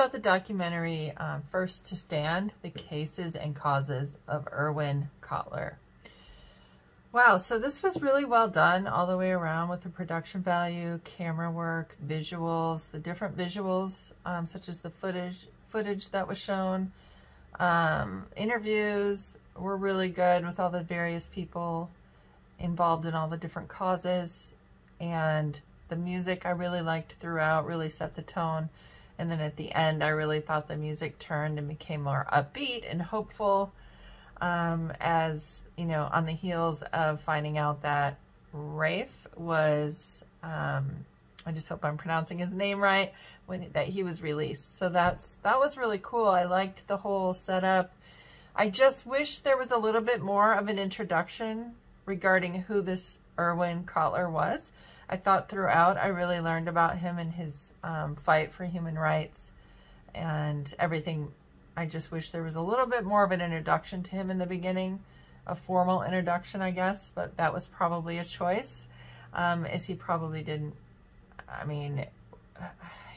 about the documentary um, First to Stand, The Cases and Causes of Irwin Cotler. Wow, so this was really well done all the way around with the production value, camera work, visuals, the different visuals, um, such as the footage footage that was shown. Um, interviews were really good with all the various people involved in all the different causes. And the music I really liked throughout, really set the tone. And then at the end, I really thought the music turned and became more upbeat and hopeful um, as, you know, on the heels of finding out that Raif was, um, I just hope I'm pronouncing his name right, when that he was released. So that's that was really cool. I liked the whole setup. I just wish there was a little bit more of an introduction regarding who this Irwin Cotler was. I thought throughout I really learned about him and his um, fight for human rights and everything. I just wish there was a little bit more of an introduction to him in the beginning, a formal introduction, I guess, but that was probably a choice, um, as he probably didn't, I mean,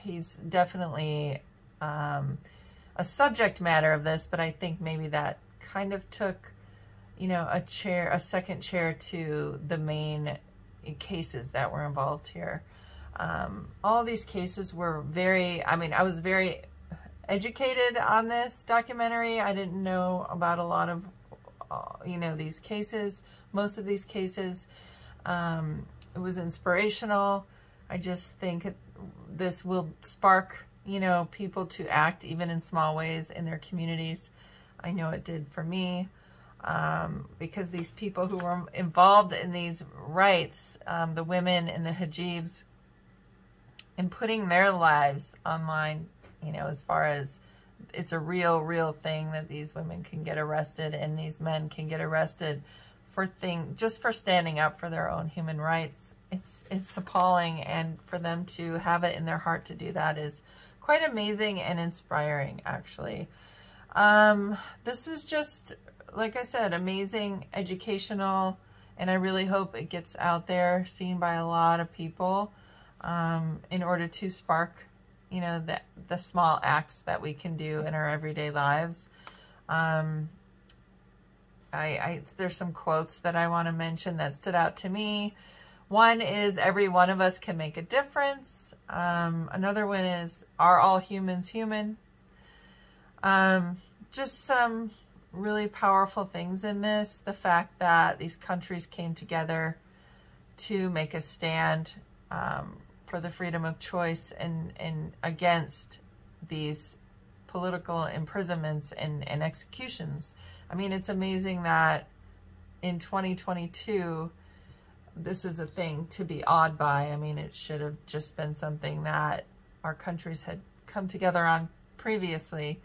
he's definitely um, a subject matter of this, but I think maybe that kind of took, you know, a chair, a second chair to the main cases that were involved here. Um, all these cases were very, I mean, I was very educated on this documentary. I didn't know about a lot of, uh, you know, these cases, most of these cases. Um, it was inspirational. I just think this will spark, you know, people to act even in small ways in their communities. I know it did for me. Um, because these people who were involved in these rights, um, the women and the hijabs, and putting their lives online you know, as far as it's a real, real thing that these women can get arrested and these men can get arrested for thing just for standing up for their own human rights. It's it's appalling, and for them to have it in their heart to do that is quite amazing and inspiring, actually. Um, this was just, like I said, amazing, educational, and I really hope it gets out there, seen by a lot of people um, in order to spark you know, the, the small acts that we can do in our everyday lives. Um, I, I, there's some quotes that I want to mention that stood out to me. One is every one of us can make a difference. Um, another one is are all humans human? Um, just some really powerful things in this. The fact that these countries came together to make a stand um, for the freedom of choice and, and against these political imprisonments and, and executions. I mean, it's amazing that in 2022, this is a thing to be awed by. I mean, it should have just been something that our countries had come together on previously.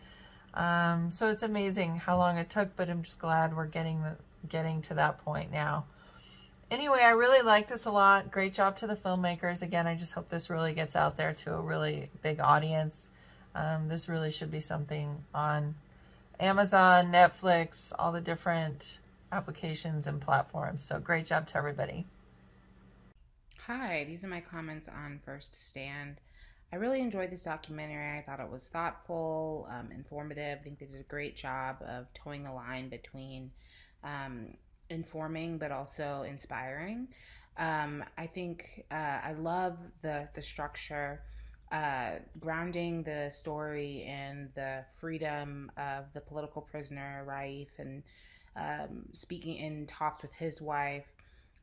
Um, so it's amazing how long it took, but I'm just glad we're getting the, getting to that point now anyway, I really like this a lot. Great job to the filmmakers. Again, I just hope this really gets out there to a really big audience. Um, this really should be something on Amazon, Netflix, all the different applications and platforms. So great job to everybody. Hi, these are my comments on First Stand. I really enjoyed this documentary. I thought it was thoughtful, um, informative. I think they did a great job of towing the line between um, informing but also inspiring. Um, I think uh, I love the the structure, uh, grounding the story in the freedom of the political prisoner Raif and um, speaking in talks with his wife.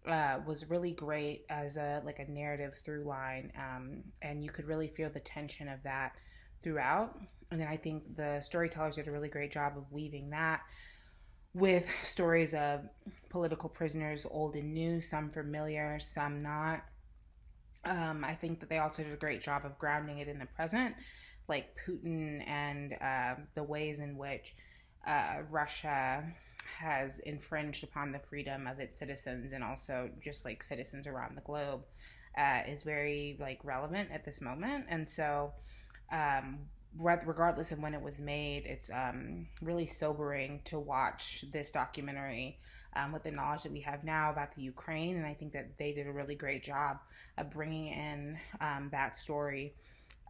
Uh, was really great as a like a narrative through line, um, and you could really feel the tension of that throughout. And then I think the storytellers did a really great job of weaving that with stories of political prisoners, old and new, some familiar, some not. Um, I think that they also did a great job of grounding it in the present, like Putin and uh, the ways in which uh, Russia has infringed upon the freedom of its citizens and also just like citizens around the globe uh, is very like relevant at this moment. And so um, regardless of when it was made, it's um, really sobering to watch this documentary um, with the knowledge that we have now about the Ukraine. And I think that they did a really great job of bringing in um, that story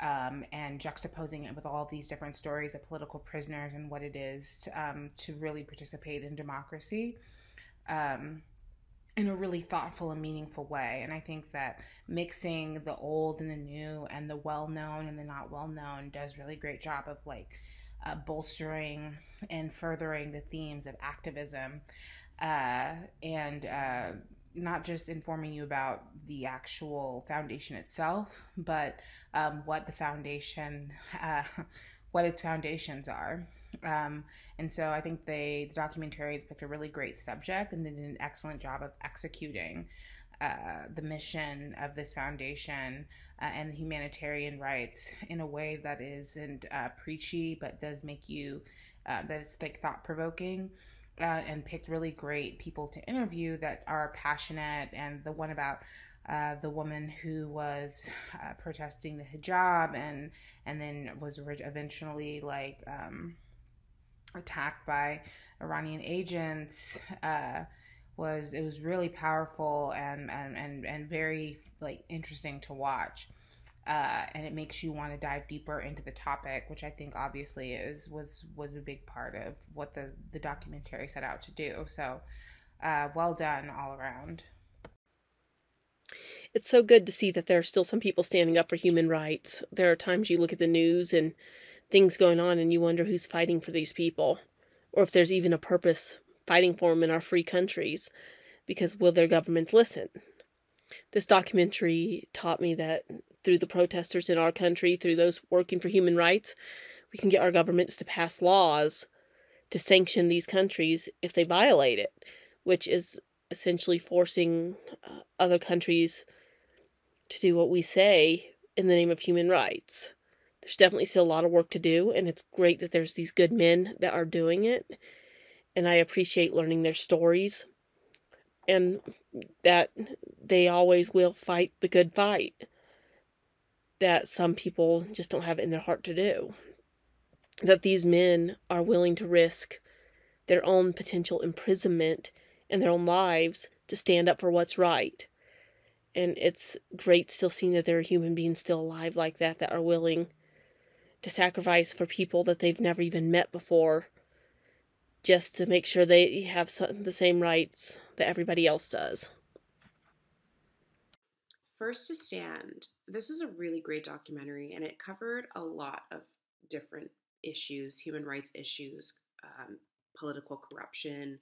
um, and juxtaposing it with all these different stories of political prisoners and what it is um, to really participate in democracy um, in a really thoughtful and meaningful way. And I think that mixing the old and the new and the well known and the not well known does really great job of like uh, bolstering and furthering the themes of activism uh, and uh, not just informing you about the actual foundation itself, but um, what the foundation, uh, what its foundations are. Um, and so I think they, the documentary has picked a really great subject and they did an excellent job of executing uh, the mission of this foundation uh, and humanitarian rights in a way that isn't uh, preachy but does make you uh, that it's like thought provoking uh, and picked really great people to interview that are passionate. And the one about uh, the woman who was uh, protesting the hijab and and then was eventually like um, attacked by Iranian agents uh, was it was really powerful and and and, and very like interesting to watch uh, and it makes you want to dive deeper into the topic, which I think obviously is was was a big part of what the the documentary set out to do. So, uh, well done all around. It's so good to see that there are still some people standing up for human rights. There are times you look at the news and things going on, and you wonder who's fighting for these people, or if there's even a purpose fighting for them in our free countries. Because will their governments listen? This documentary taught me that through the protesters in our country, through those working for human rights, we can get our governments to pass laws to sanction these countries if they violate it, which is essentially forcing uh, other countries to do what we say in the name of human rights. There's definitely still a lot of work to do, and it's great that there's these good men that are doing it. And I appreciate learning their stories and that they always will fight the good fight that some people just don't have it in their heart to do. That these men are willing to risk their own potential imprisonment and their own lives to stand up for what's right. And it's great still seeing that there are human beings still alive like that that are willing to sacrifice for people that they've never even met before just to make sure they have some, the same rights that everybody else does. First to Stand, this is a really great documentary and it covered a lot of different issues, human rights issues, um, political corruption,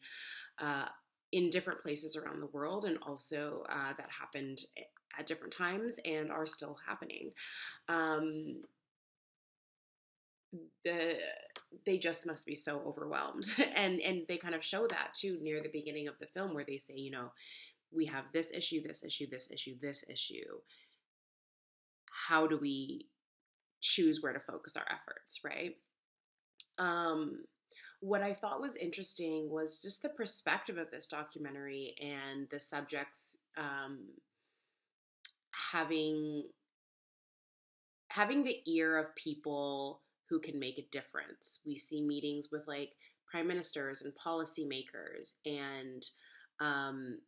uh, in different places around the world, and also uh, that happened at different times and are still happening. Um, the they just must be so overwhelmed and and they kind of show that too near the beginning of the film where they say you know we have this issue, this issue, this issue, this issue. How do we choose where to focus our efforts, right? Um, what I thought was interesting was just the perspective of this documentary and the subjects um, having having the ear of people who can make a difference. We see meetings with like prime ministers and policymakers and um,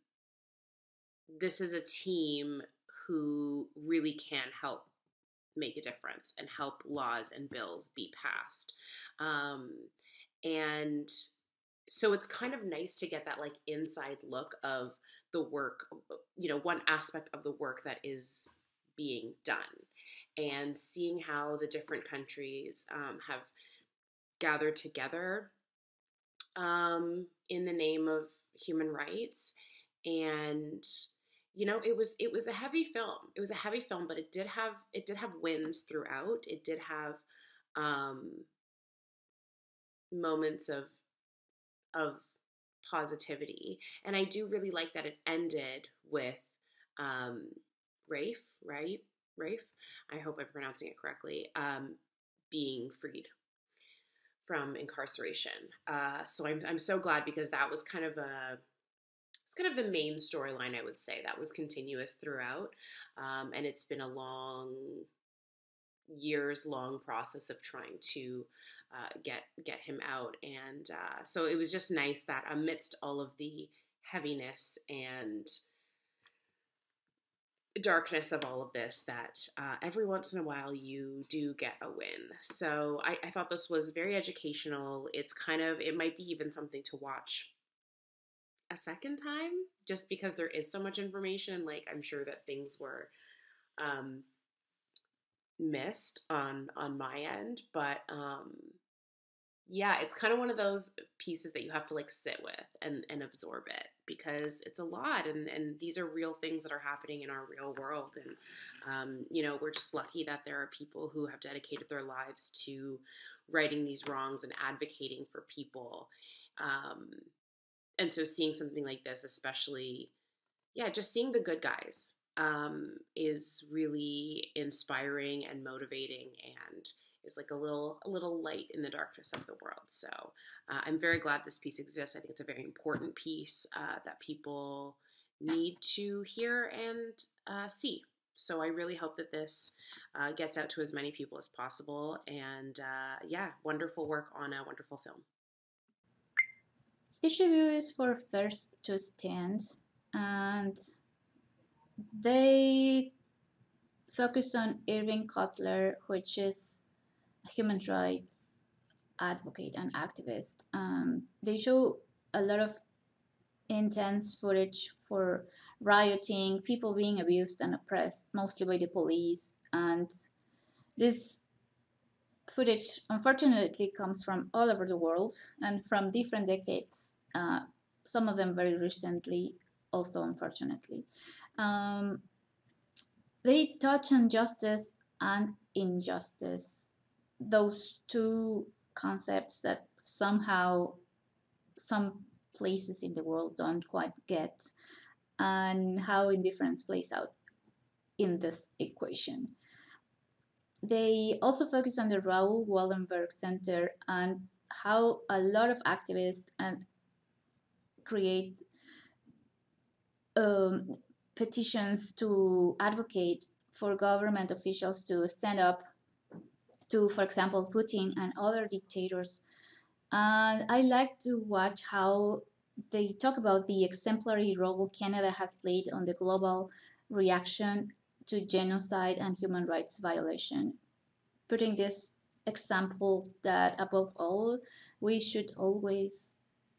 this is a team who really can help make a difference and help laws and bills be passed. Um, and so it's kind of nice to get that like inside look of the work, you know, one aspect of the work that is being done and seeing how the different countries um, have gathered together um, in the name of human rights and you know it was it was a heavy film. It was a heavy film but it did have it did have wins throughout. It did have um moments of of positivity. And i do really like that it ended with um Raif right? Raif? I hope i'm pronouncing it correctly. Um being freed from incarceration. Uh so i'm i'm so glad because that was kind of a it's kind of the main storyline, I would say, that was continuous throughout. Um, and it's been a long, years long process of trying to uh, get get him out. And uh, so it was just nice that amidst all of the heaviness and darkness of all of this that uh, every once in a while you do get a win. So I, I thought this was very educational. It's kind of, it might be even something to watch a second time just because there is so much information. Like, I'm sure that things were. Um, missed on on my end but um yeah it's kind of one of those pieces that you have to like sit with and and absorb it because it's a lot and and these are real things that are happening in our real world and um, you know we're just lucky that there are people who have dedicated their lives to righting these wrongs and advocating for people um, and so seeing something like this especially yeah just seeing the good guys um, is really inspiring and motivating and is like a little a little light in the darkness of the world. So uh, I'm very glad this piece exists. I think it's a very important piece uh, that people need to hear and uh, see. So I really hope that this uh, gets out to as many people as possible. And uh, yeah, wonderful work on a wonderful film. This review is for First to Stand, and they focus on Irwin Cotler, which is a human rights advocate and activist. Um, they show a lot of intense footage for rioting, people being abused and oppressed, mostly by the police. And this footage, unfortunately, comes from all over the world and from different decades, uh, some of them very recently, also, unfortunately. Um, they touch on justice and injustice, those two concepts that somehow some places in the world don't quite get, and how indifference plays out in this equation. They also focus on the Raoul Wallenberg Center and how a lot of activists and create um, petitions to advocate for government officials to stand up to, for example, Putin and other dictators. And I like to watch how they talk about the exemplary role Canada has played on the global reaction to genocide and human rights violation, putting this example that above all, we should always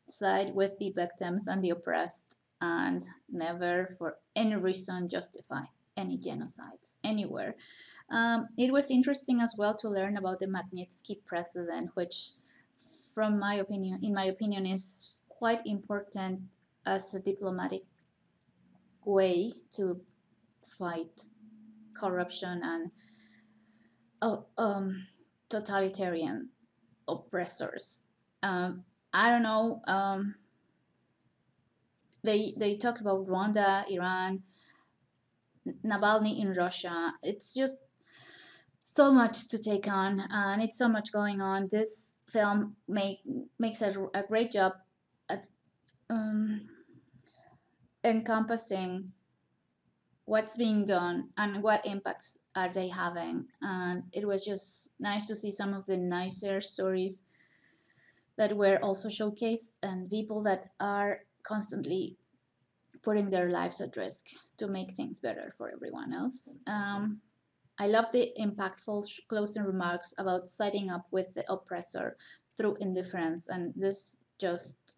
side with the victims and the oppressed and never for any reason justify any genocides anywhere. Um, it was interesting as well to learn about the Magnitsky precedent, which, from my opinion, in my opinion, is quite important as a diplomatic way to fight corruption and oh, um, totalitarian oppressors. Um, I don't know. Um, they they talked about Rwanda, Iran, Navalny in Russia. It's just so much to take on, and it's so much going on. This film make makes a, a great job at um, encompassing what's being done and what impacts are they having and it was just nice to see some of the nicer stories that were also showcased and people that are constantly putting their lives at risk to make things better for everyone else. Um, I love the impactful closing remarks about siding up with the oppressor through indifference, and this just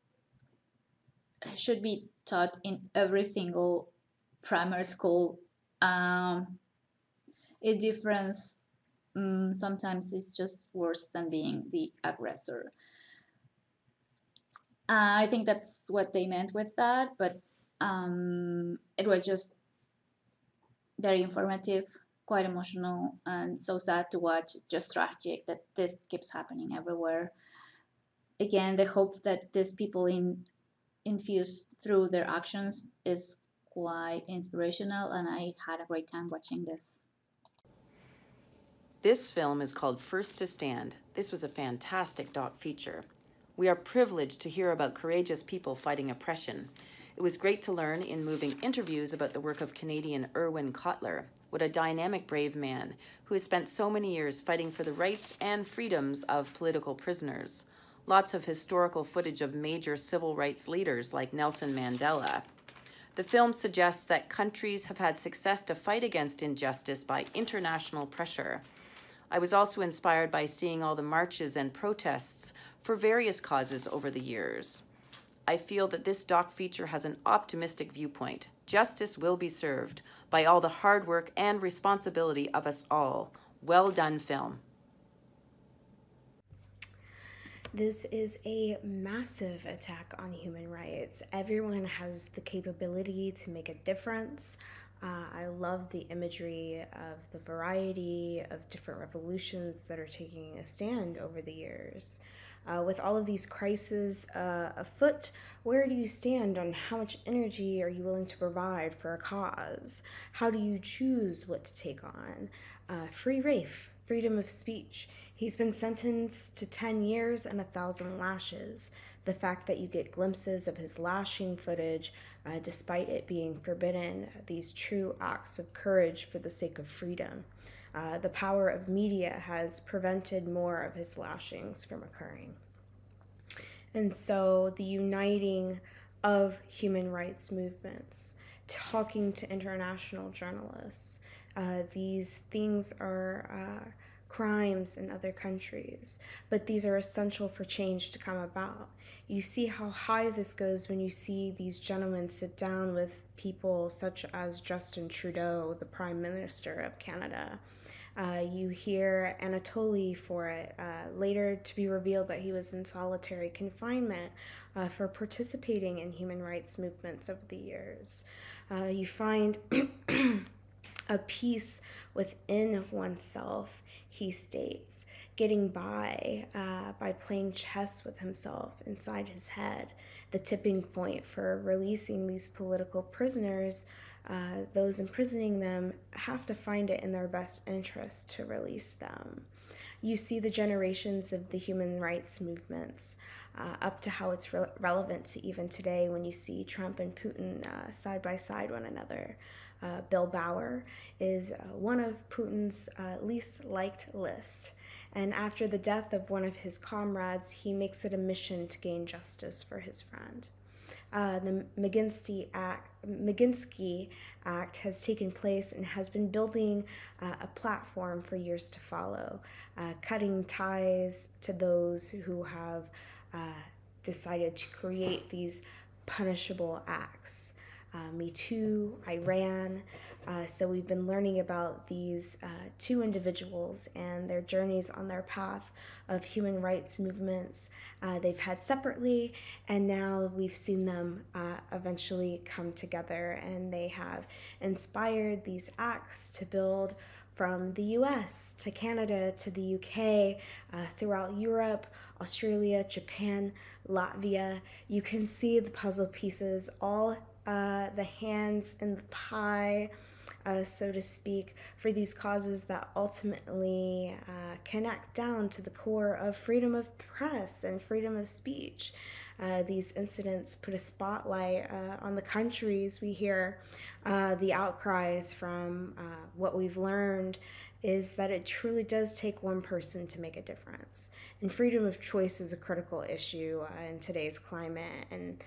should be taught in every single primary school. Um, indifference um, sometimes is just worse than being the aggressor. Uh, I think that's what they meant with that, but um, it was just very informative, quite emotional, and so sad to watch. Just tragic that this keeps happening everywhere. Again, the hope that these people in infuse through their actions is quite inspirational, and I had a great time watching this. This film is called First to Stand. This was a fantastic doc feature. We are privileged to hear about courageous people fighting oppression. It was great to learn in moving interviews about the work of Canadian Irwin Cotler. What a dynamic, brave man who has spent so many years fighting for the rights and freedoms of political prisoners. Lots of historical footage of major civil rights leaders like Nelson Mandela. The film suggests that countries have had success to fight against injustice by international pressure. I was also inspired by seeing all the marches and protests for various causes over the years. I feel that this doc feature has an optimistic viewpoint. Justice will be served by all the hard work and responsibility of us all. Well done, film. This is a massive attack on human rights. Everyone has the capability to make a difference. Uh, I love the imagery of the variety of different revolutions that are taking a stand over the years. Uh, with all of these crises uh, afoot, where do you stand on how much energy are you willing to provide for a cause? How do you choose what to take on? Uh, free Raif, freedom of speech. He's been sentenced to 10 years and a thousand lashes. The fact that you get glimpses of his lashing footage, uh, despite it being forbidden, these true acts of courage for the sake of freedom. Uh, the power of media has prevented more of his lashings from occurring. And so the uniting of human rights movements, talking to international journalists, uh, these things are uh, crimes in other countries, but these are essential for change to come about. You see how high this goes when you see these gentlemen sit down with people such as Justin Trudeau, the Prime Minister of Canada. Uh, you hear Anatoly for it, uh, later to be revealed that he was in solitary confinement uh, for participating in human rights movements over the years. Uh, you find a peace within oneself he states, getting by uh, by playing chess with himself inside his head. The tipping point for releasing these political prisoners, uh, those imprisoning them, have to find it in their best interest to release them. You see the generations of the human rights movements uh, up to how it's re- relevant to even today when you see Trump and Putin uh, side by side one another. Uh, Bill Browder is uh, one of Putin's uh, least liked list. And after the death of one of his comrades, he makes it a mission to gain justice for his friend. Uh, the Magnitsky Act, Magnitsky Act has taken place and has been building uh, a platform for years to follow, uh, cutting ties to those who have decided to create these punishable acts uh, Me Too, Iran. Uh, so we've been learning about these uh, two individuals and their journeys on their path of human rights movements uh, they've had separately, and now we've seen them uh, eventually come together, and they have inspired these acts to build from the US to Canada to the UK, uh, throughout Europe, Australia, Japan, Latvia. You can see the puzzle pieces all uh, the hands in the pie, uh, so to speak, for these causes that ultimately uh, connect down to the core of freedom of press and freedom of speech. Uh, these incidents put a spotlight uh, on the countries. We hear uh, the outcries from what we've learned is that it truly does take one person to make a difference. And freedom of choice is a critical issue in today's climate. And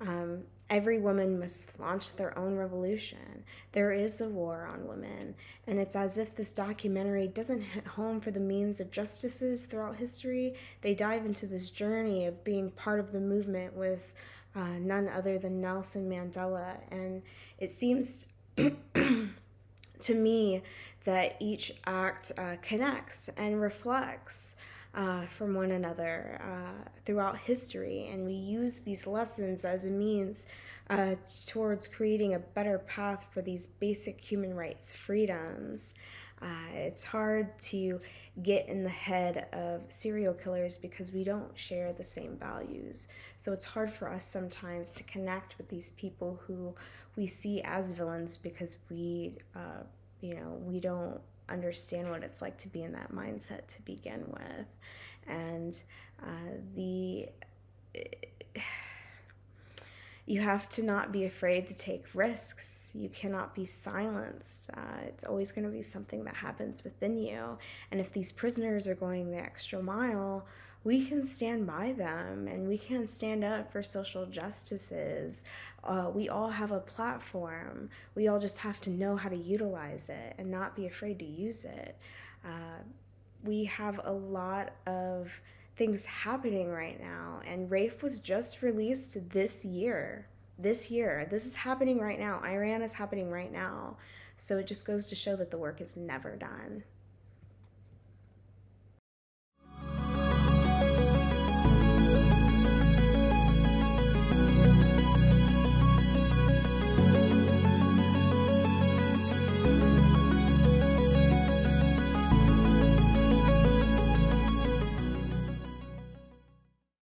um, every woman must launch their own revolution. There is a war on women, and it's as if this documentary doesn't hit home for the means of justices throughout history. They dive into this journey of being part of the movement with uh, none other than Nelson Mandela, and it seems to me that each act uh, connects and reflects uh, from one another uh, throughout history. And we use these lessons as a means uh, towards creating a better path for these basic human rights freedoms. Uh, it's hard to get in the head of serial killers because we don't share the same values. So it's hard for us sometimes to connect with these people who we see as villains because we, uh, you know, we don't understand what it's like to be in that mindset to begin with. And uh, the. you have to not be afraid to take risks. You cannot be silenced. Uh, it's always going to be something that happens within you. And if these prisoners are going the extra mile, we can stand by them and we can stand up for social justices. Uh, we all have a platform. We all just have to know how to utilize it and not be afraid to use it. Uh, we have a lot of things happening right now, and Raif was just released this year. This year. This is happening right now. Iran is happening right now. So it just goes to show that the work is never done.